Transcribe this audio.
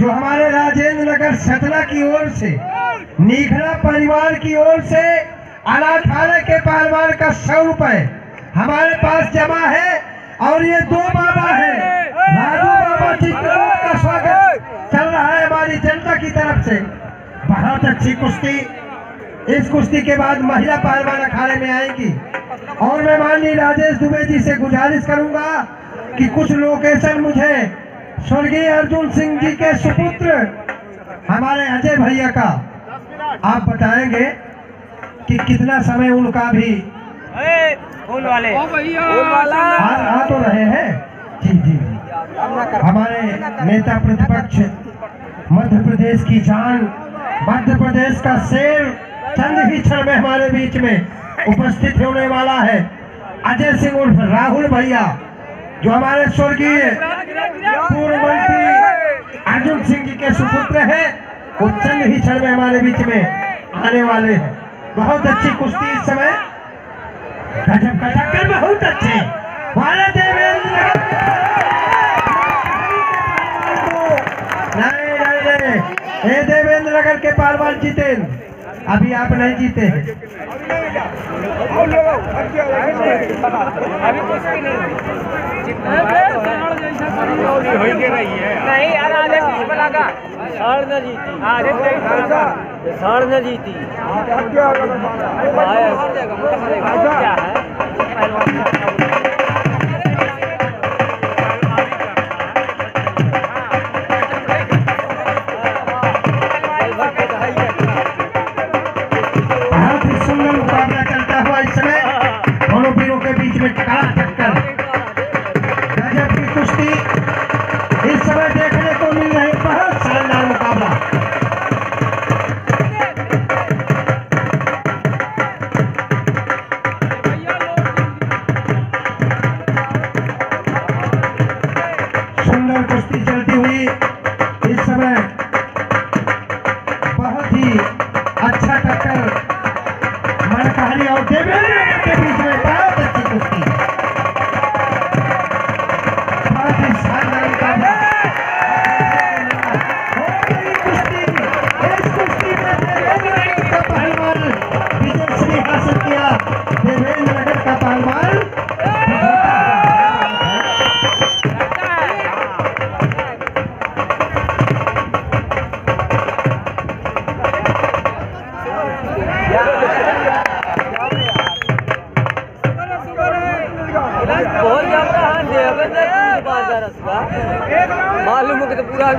जो हमारे राजेंद्र नगर सतना की ओर से निखरा परिवार की ओर से अनाथालय के पहलवान का सौ रुपए हमारे पास जमा है और ये दो बाबा है। राजू बाबा चित्रकूट का स्वागत चल रहा है हमारी जनता की तरफ़ से। बहुत अच्छी कुश्ती। इस कुश्ती के बाद महिला पहलवान अखाड़े में आएँगी। और मैं माननीय राजेश दुबे जी से गुजारिश करूँगा कि कुछ लोकेशन मुझे स्वर्गीय अर्जुन सिंह जी के सुपुत्र हमारे अजय भैया का। आप बताएँगे कि कितना समय उनका भी फूल वाले। आ, आ तो रहे हैं। जी जी। हमारे नेता प्रतिपक्ष मध्य प्रदेश की जान मध्य प्रदेश का शेर चंद ही क्षण में हमारे बीच में उपस्थित होने वाला है। अजय सिंह उर्फ़ राहुल भैया। जो हमारे स्वर्गीय पूर्व मंत्री अर्जुन सिंह जी के सुपुत्र हैं, वो चंद ही क्षण में हमारे बीच में आने वाले हैं। बहुत अच्छी कुश्ती इस समय। गजब का बहुत अच्छे। वाले देवेंद्र। नगर के पहलवान जीते। अभी आप नहीं जीते हैं। अभी कुछ भी नहीं यार बना साढ़ न जीती। साढ़ न जीती क्या है। lleven बहुत ज़्यादा देवेंद्र बाज़ार मालूम हो कि तो पूरा